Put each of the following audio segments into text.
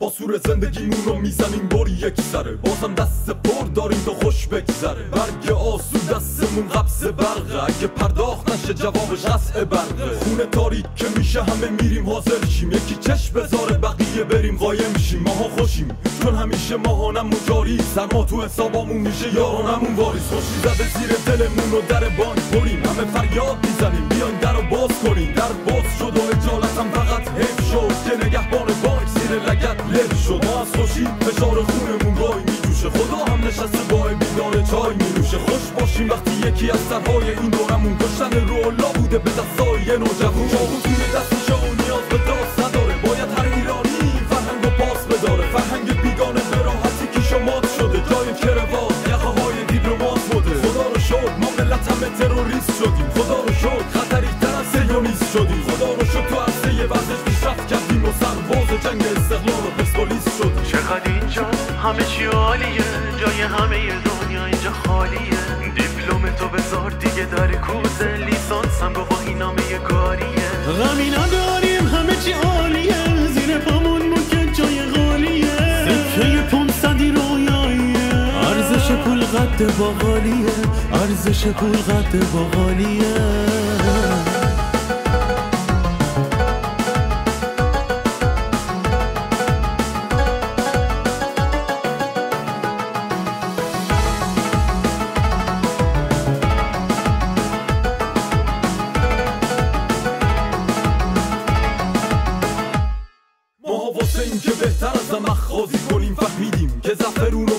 با سور زندگیمون رو می‌زنیم باری یک سره. بازم دست پر داریم تا خوش بگذره. برگ آسو دستمون قبض برقه. اگه پرداخت نشه جوابش قصع برقه. خونه تاریک که میشه همه میریم حاضر شیم. یکی چشم بذاره بقیه بریم قایم شیم. ماها خوشیم چون همیشه ماهانمون جاری. سرما تو حسابامون میشه یارانمون واریز. خوشی زده زیر دلمون و در بانک بریم. همه فریاد می‌زنیم. بیاین در رو باز کنیم. در باز شد و اجالتم خوشی فشار خونمون گای میجوشه خدا هم نشسته با بیدار چای میروشه خوش باشیم وقتی یکی از سرهای این دورمون کشتن رولا بوده به دستای نوجوون چاقو توی دستشه و نیاز به داست نداره. باید هر ایرانی فرهنگ رو پاس بداره. فرهنگ بیگانه به راحتی که شمات شده. جای کروات یقه های دیپلمات بوده. خدا رو شد ما ملت همه تروریست شدیم. خدا رو شد خطری تر از شدیم. پول قد باقالیه ارزش پول قد باقالیه ما که بهتر از خازی کنیم فهمیدیم که زفرون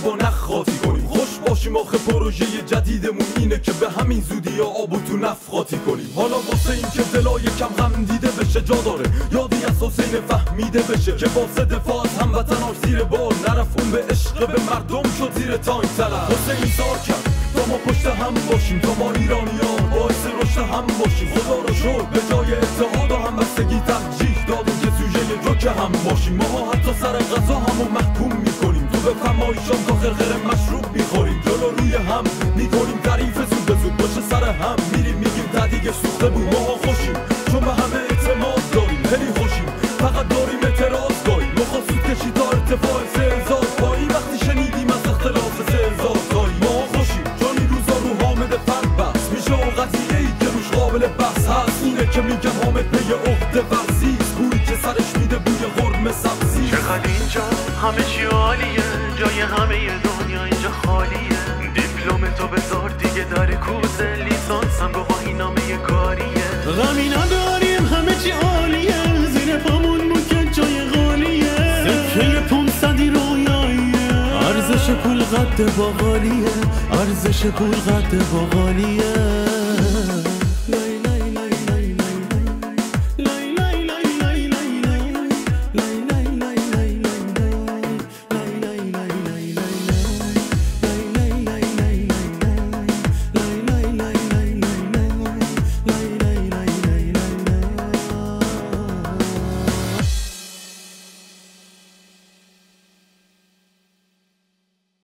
باشیم آخه پروژه جدیدمون اینه که به همین زودی یا آب تو نف خاطی کنیم. حالا واسه این که دلای کم غم دیده بشه جا داره. یادی از حسین فهمیده بشه که واسه دفاع از هموطناش زیر بار نرفت. اون به عشق به مردم شد زیر تانک طلب. حسین سار کرد. تا ما پشت هم باشیم تا ما ایرانیان باعث رشد هم باشیم. خدا رو شد به جای اتحاد و همبستگی ترجیح دادیم که سوژه جوک هم باشیم. ما حتی سر غذا همو محکوم می‌کنیم. تو به فرمایشان تا خرخر مشروب می‌خوریم. جلو روی هم. می‌کنیم تعریف زود به زود باشه سر هم. میریم میگیم تعدیگش سوخته بود ما خوشیم چون به همه اعتماد داریم. خیلی خوشیم فقط داریم اعتراض داریم. مخواست سود کشید تا ارتفاع سه هزار پایی. وقتی شنیدیم از اختلاف سه هزار تایی. ما خوشیم چون این روزا رو حامد فرد بس. میشه اون قضیه ای که روش قابل بحث هست. اینه که میگم حامد پی عهده ورزی گوری که سرش میده بوی غرم سبزی. چقدر اینجا؟ همه چی عالیه. جای همه دنیا اینجا خالیه. دیپلم تو بذار دیگه در کوزه. لیسانسم با این نامه کاریه. غمی نداریم همه چی عالیه. زیر پامون ممکن جای غالیه. سکه پونصدی رویاییه. ارزش پول قد باقالیه. ارزش پول قد باقالیه.